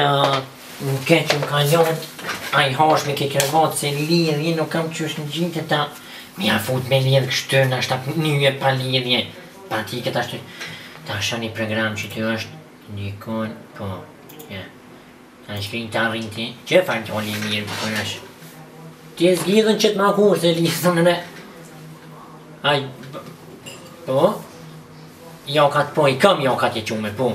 Në këtë që më ka zonë, a i hosh me këtë rëvatë se lidhje nuk kam qysh në gjithë ta Mi a fut me lidhë kështu në ashtë apë një pa lidhje Pa ti këtë ashtë Ta shë një program që ty është një konë po ja. Ta në shkrinë të arrinë ti Që farë të olin mirë për kërë është Ti e zgjidhën që të ma kurë se lidhë të në me Aj Po Jo ka të po i kam jo ka të qume po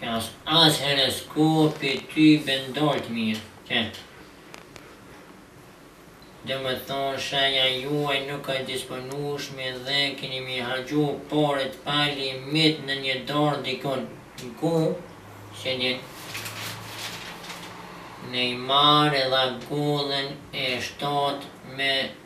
Kjo as horoskopi ty s'po t'del mir qet do me thon shenja juaj nuk ka disponueshme dhe keni mi hargju paret fal imit në një dorë dikun ku se din Neymar e dha golin e shtatë me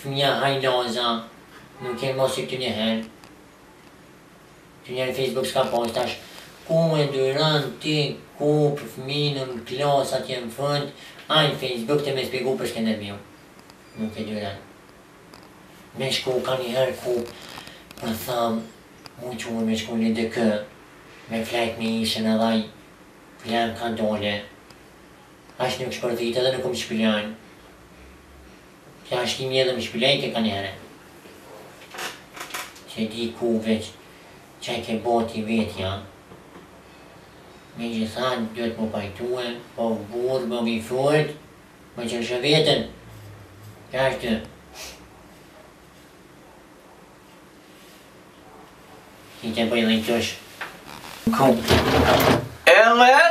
Fëmija hajlaza nuk kem ma si këtu një her Këtu njëherë facebook s'ka pas tash Ku e duron ti ku për fëmi n'klas atje në fund Ai facebook të me spjegu për Skenderbeun Nuk e duron Me shku ka një her ku Për tham Mu qu me shku në DK Me fjet me ishen edhe ai Plan ka dale As nuk shpërthit edhe nuk u m'shpla. Kjo është një edhe me shpëla ka njëherë. Qe di ku veç qe ke bo ti vetë. Megjithatë duhet mu pajtue, po burrë bëhu i fortë, me qesh veten. Kjo është ty. Ti te bëj dhe qësh. Kom. Edhe